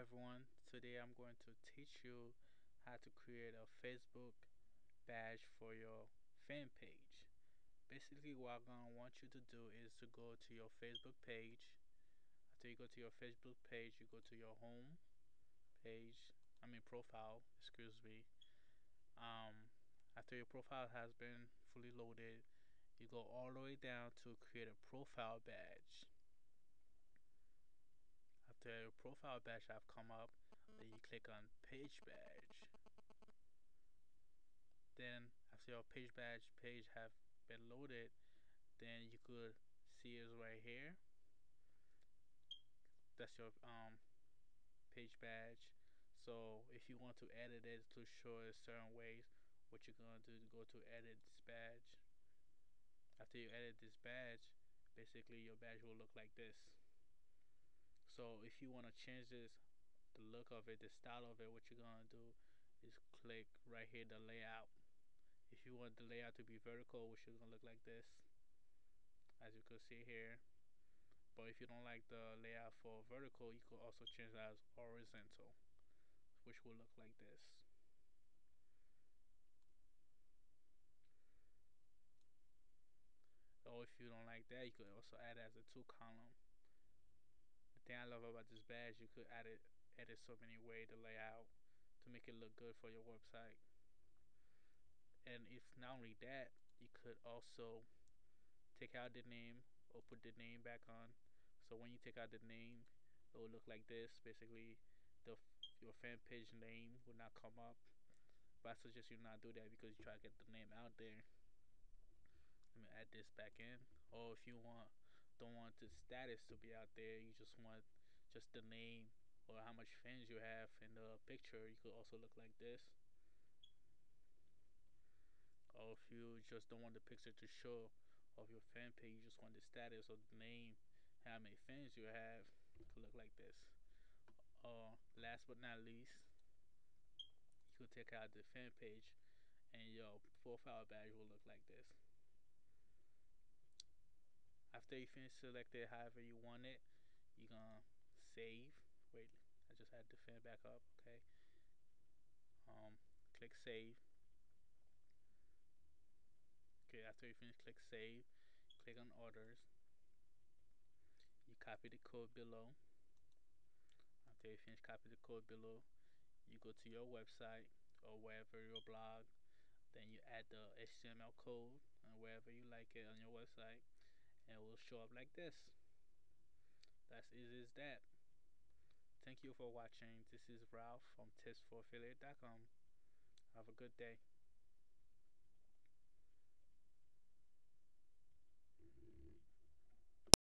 everyone, today I'm going to teach you how to create a Facebook badge for your fan page. Basically what I'm going to want you to do is to go to your Facebook page. After you go to your Facebook page, you go to your home page, I mean profile, excuse me. Um, after your profile has been fully loaded, you go all the way down to create a profile badge profile badge have come up then you click on page badge. Then after your page badge page have been loaded then you could see it right here. That's your um page badge. So if you want to edit it to show it certain ways what you're gonna do is go to edit this badge. After you edit this badge basically your badge will look like this so if you want to change this the look of it the style of it what you're gonna do is click right here the layout. If you want the layout to be vertical which is gonna look like this as you can see here. But if you don't like the layout for vertical you could also change that as horizontal which will look like this. Or if you don't like that you could also add as a two column thing I love about this badge, you could add it, edit so many ways the layout to make it look good for your website. And if not only that, you could also take out the name or put the name back on. So when you take out the name, it will look like this. Basically, the your fan page name will not come up. But I suggest you not do that because you try to get the name out there. Let me add this back in. Or if you want don't want the status to be out there. You just want just the name or how much fans you have in the picture. You could also look like this. Or if you just don't want the picture to show of your fan page you just want the status or the name how many fans you have it could look like this. Or last but not least you could take out the fan page and your profile badge will look like this after you finish selecting however you want it you're gonna save. Wait I just had the fan back up okay? Um click save. Okay after you finish click save. Click on orders. You copy the code below. After you finish copy the code below. You go to your website or wherever your blog. Then you add the HTML code and wherever you like it on your website and it will show up like this. That's easy as that. Thank you for watching. This is Ralph from tipsforaffiliate.com have a good day